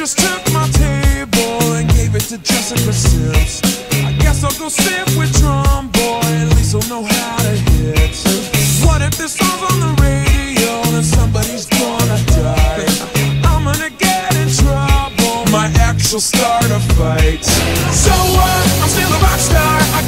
just took my table and gave it to Jessica Sims. I guess I'll go sit with Trump, boy. At least I'll know how to hit. What if this song's on the radio and somebody's gonna die? I'm gonna get in trouble. My ex will start a fight. So what? I'm still a rock star.